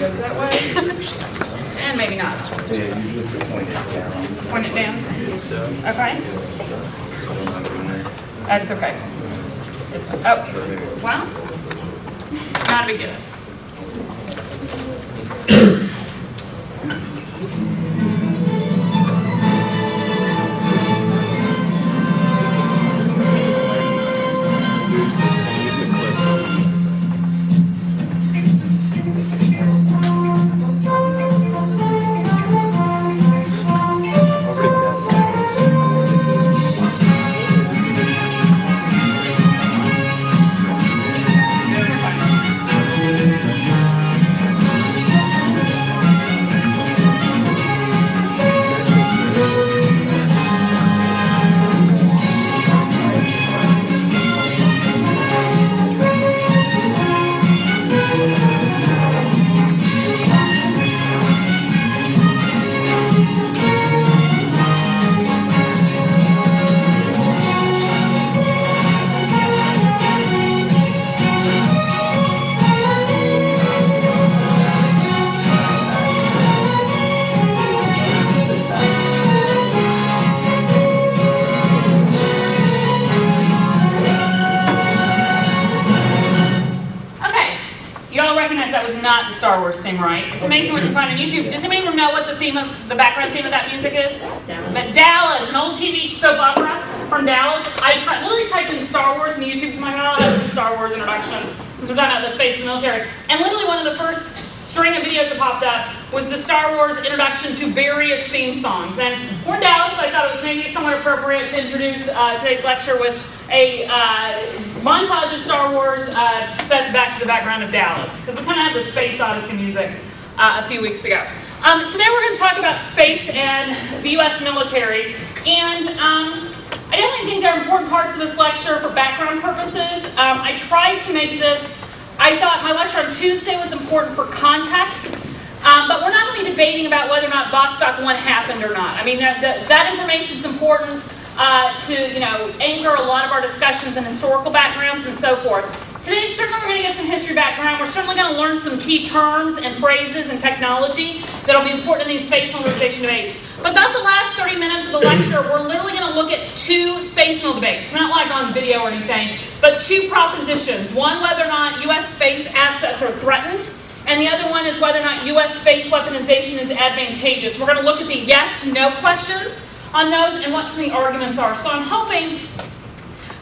goes that way. And maybe not. Point it down. Okay. That's okay. Oh, well, not a big deal. Not the Star Wars theme, right? It's amazing what you find on YouTube. Does anybody know what the theme of, the background theme of that music is? But Dallas, an old TV soap opera from Dallas. I literally typed in Star Wars in YouTube, I'm like, oh, that's the Star Wars introduction. Since we're talking about the space and military. And literally one of the first string of videos that popped up was the Star Wars introduction to various theme songs. And we're in Dallas, so I thought it was maybe somewhat appropriate to introduce uh, today's lecture with a uh, montage of Star Wars uh, set back to the background of Dallas, because we kind of had the Space Odyssey music uh, a few weeks ago. Um, today we're going to talk about space and the U.S. military, and um, I definitely think there are important parts of this lecture for background purposes. Um, I tried to make this, I thought my lecture on Tuesday was important for context, um, but we're not going to be debating about whether or not Vostok 1 happened or not. I mean, that, that, that information is important uh, to, you know, anchor a lot of our discussions and historical backgrounds and so forth. Today, certainly we're going to get some history background. We're certainly going to learn some key terms and phrases and technology that will be important in these space militarization debates. But that's the last 30 minutes of the lecture. We're literally going to look at two space mil debates, not like on video or anything, but two propositions. One, whether or not U.S. space assets are threatened, and the other one is whether or not U.S. space weaponization is advantageous. We're going to look at the yes-no questions on those and what some of the arguments are. So I'm hoping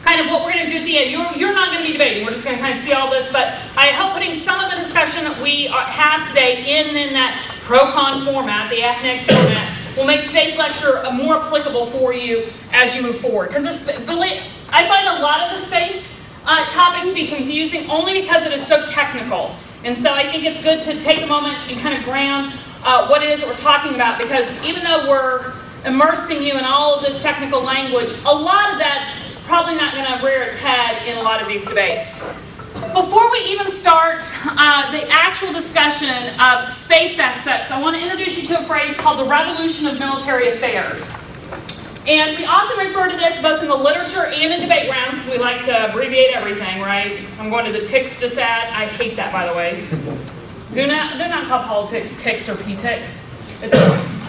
kind of what we're going to do at the end. You're, you're not going to be debating. We're just going to kind of see all this. But I hope putting some of the discussion that we are, have today in, in that pro-con format, the AFNEX format, will make today's lecture more applicable for you as you move forward. Because I find a lot of the space uh, topic to be confusing only because it is so technical. And so I think it's good to take a moment and kind of ground uh, what it is that we're talking about because even though we're immersing you in all of this technical language, a lot of that is probably not going to rear its head in a lot of these debates. Before we even start uh, the actual discussion of space assets, I want to introduce you to a phrase called the revolution of military affairs. And we often refer to this both in the literature and in debate rounds because we like to abbreviate everything, right? I'm going to the TICS disad. I hate that, by the way. They're not, they're not called politics, TICS or PTICS.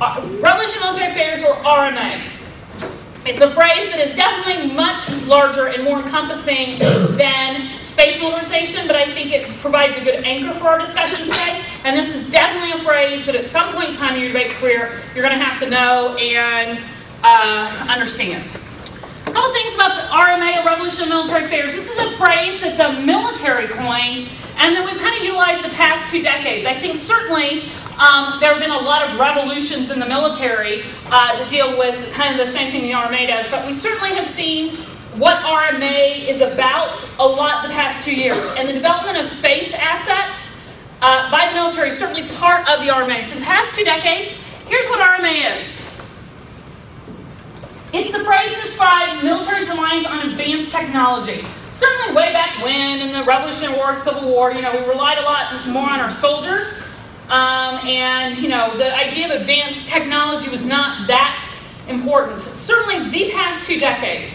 It's Revolution of Military Affairs or RMA. It's a phrase that is definitely much larger and more encompassing than space militarization, but I think it provides a good anchor for our discussion today. And this is definitely a phrase that at some point in time in your debate career, you're going to have to know and uh, understand. A couple things about the RMA, or Revolution of Military Affairs. This is a phrase that's a military coin, and that we've kind of utilized the past two decades. I think certainly um, there have been a lot of revolutions in the military uh, deal with kind of the same thing the RMA does, but we certainly have seen what RMA is about a lot the past two years. And the development of space assets uh, by the military is certainly part of the RMA. So the past two decades, here's what RMA is. It's the phrase describes military's reliance on advanced technology. Certainly way back when, in the Revolutionary War, Civil War, you know, we relied a lot more on our soldiers. Um, and, you know, the idea of advanced technology was not that important. Certainly the past two decades,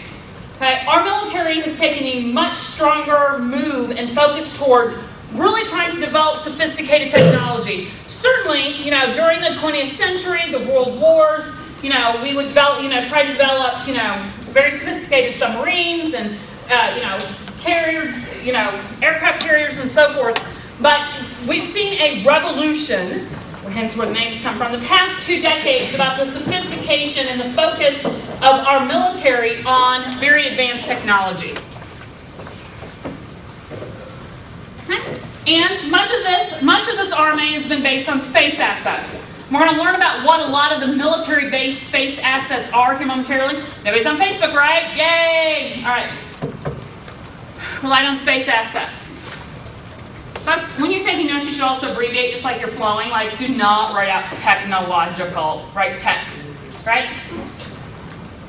okay, our military has taken a much stronger move and focus towards really trying to develop sophisticated technology. Certainly, you know, during the 20th century, the world wars, you know, we would develop, you know, try to develop, you know, very sophisticated submarines and, uh, you know, carriers, you know, aircraft carriers and so forth. But we've seen a revolution, hence where the names come from, the past two decades about the sophistication and the focus of our military on very advanced technology. And much of this, much of this RMA has been based on space assets. We're going to learn about what a lot of the military-based space assets are here momentarily. Nobody's on Facebook, right? Yay! All right. Relied on space assets. But when you're taking notes, you should also abbreviate just like you're flowing. Like, do not write out technological. Write tech. Right?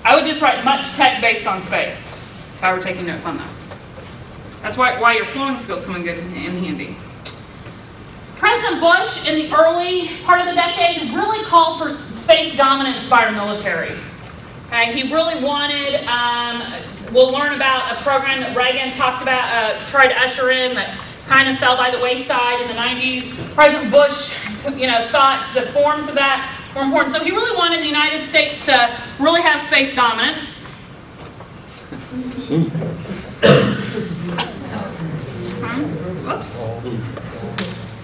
I would just write much tech based on space if I were taking notes on that. That's why, why your flowing skills come in good in handy. President Bush, in the early part of the decade, really called for space dominance by our military. Okay, he really wanted, um, we'll learn about a program that Reagan talked about, uh, tried to usher in that kind of fell by the wayside in the 90s. President Bush, you know, thought the forms of that were important. So he really wanted the United States to really have space dominance. Hmm?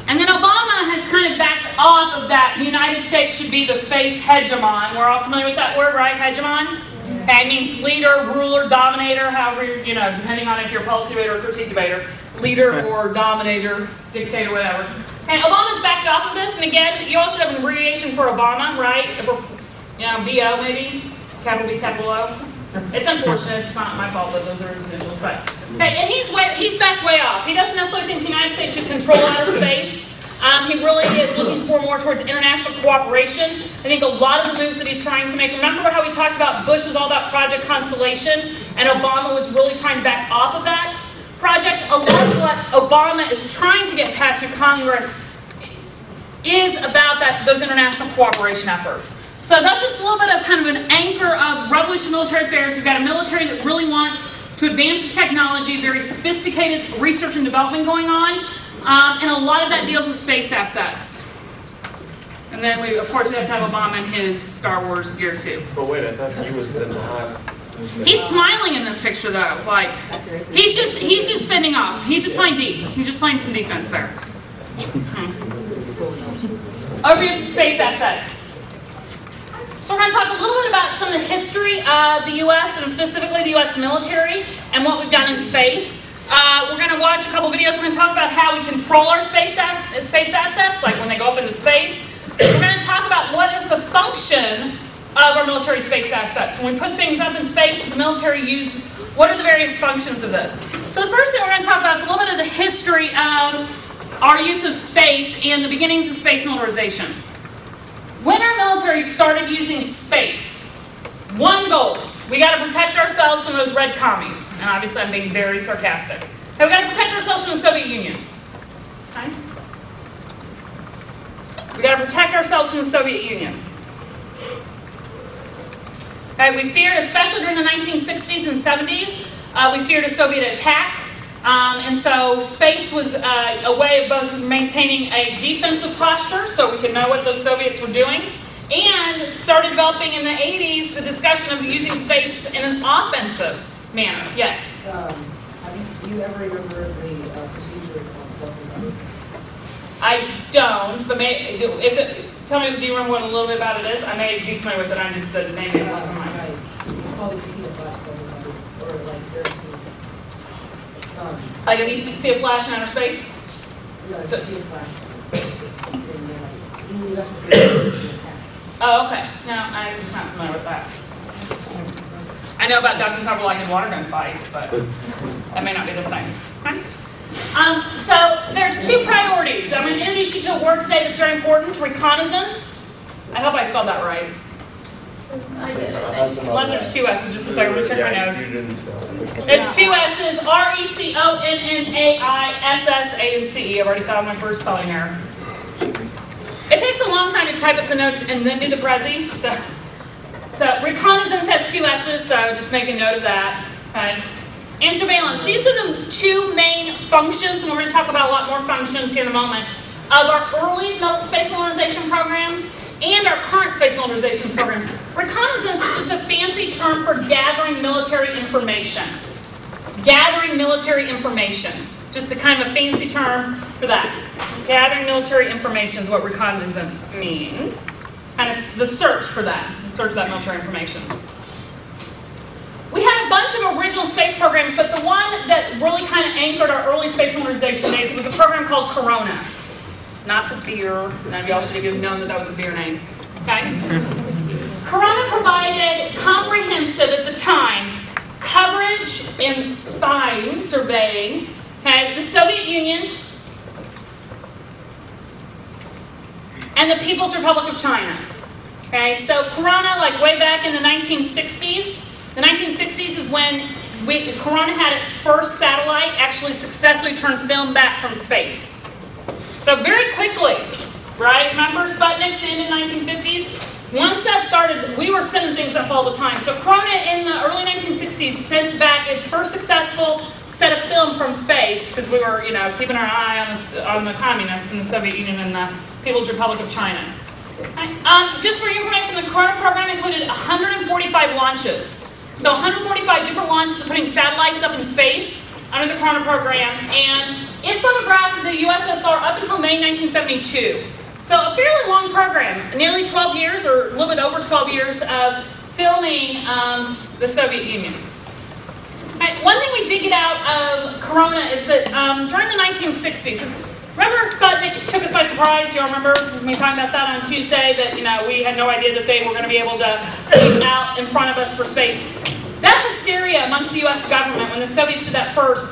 And then Obama has kind of backed off of that. The United States should be the space hegemon. We're all familiar with that word, right? Hegemon? It means leader, ruler, dominator, however, you know, depending on if you're a policy debater or critique debater. Leader or dominator, dictator, whatever. And Obama's backed off of this, and again, you also have an abbreviation for Obama, right? You know, BO maybe, capital B, capital O. It's unfortunate, it's not my fault that those are initials, but. Okay, and he's way, he's backed way off. He doesn't necessarily think the United States should control outer space. Um, he really is looking for more towards international cooperation. I think a lot of the moves that he's trying to make, remember how we talked about Bush was all about Project Constellation, and Obama was really trying to back off of that project? A lot of what Obama is trying to get passed through Congress is about that, those international cooperation efforts. So that's just a little bit of kind of an anchor of revolution military affairs. We've got a military that really wants to advance the technology, very sophisticated research and development going on, um, and a lot of that deals with space assets. And then we, of course, we have to have Obama in his Star Wars gear too. But wait, I thought he was the not. He's smiling in this picture though, like he's just he's just spinning off. He's just playing deep. He's just playing some defense there. Hmm. Over to space assets. So we're going to talk a little bit about some of the history of the U.S. and specifically the U.S. military and what we've done in space. Uh, we're going to watch a couple videos. We're going to talk about how we control our space, as- space assets, like when they go up into space. We're going to talk about what is the function of our military space assets. When we put things up in space, the military uses, what are the various functions of this? So the first thing we're going to talk about is a little bit of the history of our use of space and the beginnings of space militarization. When our military started using space, one goal, we got to protect ourselves from those red commies. And obviously I'm being very sarcastic. We got to protect ourselves from the Soviet Union. Okay? We got to protect ourselves from the Soviet Union. Okay, we feared, especially during the 1960s and 70s, uh, we feared a Soviet attack. Um, and so space was uh, a way of both maintaining a defensive posture so we could know what the Soviets were doing, and started developing in the 80s the discussion of using space in an offensive manner. Yes? Um, have you, do you ever remember the uh, procedure Fluffy I don't, but may, if it, tell me, do you remember what a little bit about it is? I may be familiar with it, I'm just, the name is left in my mind. Right. It's called the Tina Flash Fluffy or like Like if you see a flash in outer space? no, it's a Flash. And, you need us to do it. Oh, okay. No, I'm just not familiar with that. I know about duck and cover like in water gun fights, but that may not be the same. Okay. Um, so there's two priorities. I'm going to introduce you to a word today that's very important, reconnaissance. I hope I spelled that right. I. Unless there's two S's, just a second, let me check my notes. It's two S's, E R-E-C-O-N-N-A-I-S-S-A-N-C-E. I've already found my first spelling error. It takes a long time to type up the notes and then do the prezi, so. So reconnaissance has two S's, so just make a note of that. Okay. and surveillance. These are the two main functions, and we're going to talk about a lot more functions here in a moment, of our early space militarization programs and our current space militarization programs. Reconnaissance is a fancy term for gathering military information. Gathering military information. Just a kind of fancy term for that. Gathering military information is what reconnaissance means. And it's the search for that, the search for that military information. We had a bunch of original space programs, but the one that really kind of anchored our early space militarization days was a program called Corona. Not the beer. None of y'all should have known that that was a beer name. Okay? Corona provided comprehensive, at the time, coverage in spying, surveying, okay, the Soviet Union and the People's Republic of China. Okay, so Corona, like way back in the 1960s, the 1960s is when we, Corona had its first satellite actually successfully turn film back from space. So very quickly, right? Remember Sputnik in the 1950s? Once that started, we were sending things up all the time. So Corona in the early 1960s sent back its first successful set of film from space because we were, you know, keeping our eye on the, on the communists in the Soviet Union and the People's Republic of China. Um, just for your information, the Corona program included 145 launches. So 145 different launches of putting satellites up in space under the Corona program, and it photographed the USSR up until May 1972. So a fairly long program, nearly 12 years, or a little bit over 12 years of filming um, the Soviet Union. Okay, one thing we did get out of Corona is that um, during the 1960s, remember Sputnik took us by surprise? You all remember me talking about that on Tuesday, that, you know, we had no idea that they were going to be able to be out in front of us for space. That hysteria amongst the U.S. government when the Soviets did that first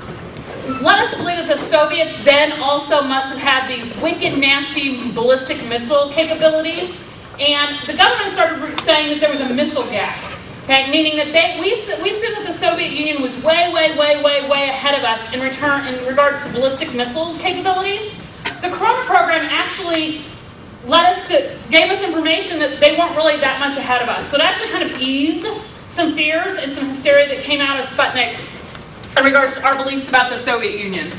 let us believe that the Soviets then also must have had these wicked, nasty ballistic missile capabilities, and the government started saying that there was a missile gap. Okay, meaning that they, we, we assumed that the Soviet Union was way, way, way, way, way ahead of us in return in regards to ballistic missile capabilities. The Corona program actually let us to, gave us information that they weren't really that much ahead of us. So it actually kind of eased some fears and some hysteria that came out of Sputnik in regards to our beliefs about the Soviet Union.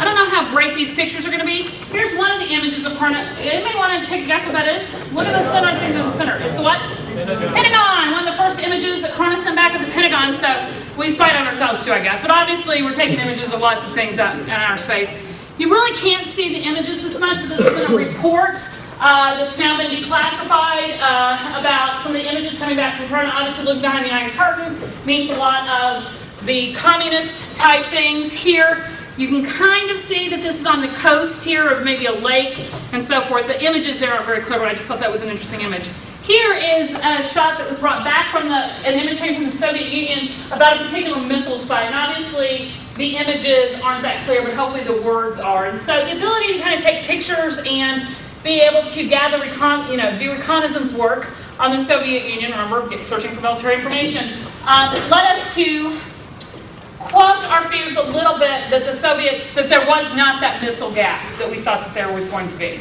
I don't know how great these pictures are going to be. Here's one of the images of Corona. Anybody want to take a guess what that is? Look at the center thing in the center. It's the what? Pentagon. One of the first images that Corona sent back at the Pentagon. So we spied on ourselves too, I guess. But obviously we're taking images of lots of things out in our space. You really can't see the images as much. This is a report uh, that's now been declassified uh, about some of the images coming back from Corona. Obviously looking behind the Iron Curtain means a lot of the communist type things here. You can kind of see that this is on the coast here of maybe a lake and so forth. The images there aren't very clear, but I just thought that was an interesting image. Here is a shot that was brought back from the, an image came from the Soviet Union about a particular missile site. And obviously, the images aren't that clear, but hopefully the words are. And so the ability to kind of take pictures and be able to gather, recon, you know, do reconnaissance work on the Soviet Union, remember, searching for military information, um, led us to quashed our fears a little bit that the Soviets, that there was not that missile gap that we thought that there was going to be.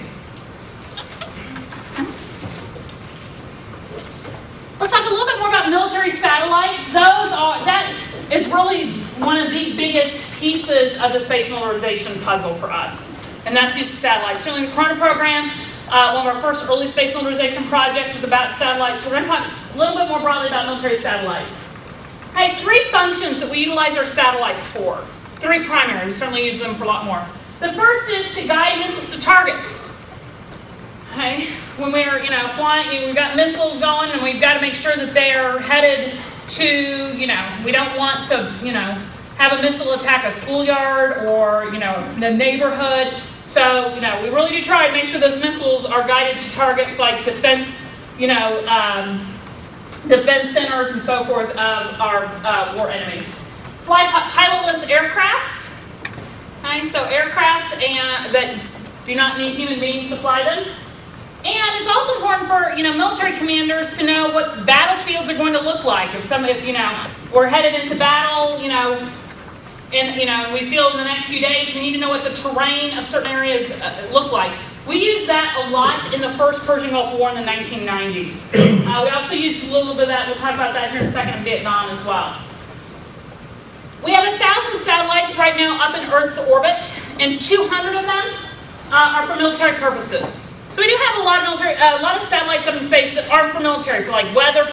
Let's talk a little bit more about military satellites. Those are, that is really one of the biggest pieces of the space militarization puzzle for us. And that's use of satellites. Certainly the Corona program, uh, one of our first early space militarization projects was about satellites. So we're going to talk a little bit more broadly about military satellites. I have three functions that we utilize our satellites for. Three primary. We certainly use them for a lot more. The first is to guide missiles to targets. Okay? When we're, you know, flying, we've got missiles going, and we've got to make sure that they're headed to, you know, we don't want to, you know, have a missile attack a schoolyard or, you know, the neighborhood. So, you know, we really do try to make sure those missiles are guided to targets like defense, you know, um, defense centers and so forth of our uh, war enemies. Fly pilotless aircraft. Okay, so aircraft and, that do not need human beings to fly them. And it's also important for you know military commanders to know what battlefields are going to look like. If some, if you know we're headed into battle, you know, and you know we feel in the next few days we need to know what the terrain of certain areas uh, look like. We used that a lot in the first Persian Gulf War in the 1990s. Uh, we also used a little bit of that, we'll talk about that here in a second, in Vietnam as well. We have a thousand satellites right now up in Earth's orbit, and 200 of them uh, are for military purposes. So we do have a lot of military, a lot of satellites up in space that aren't for military, for like weather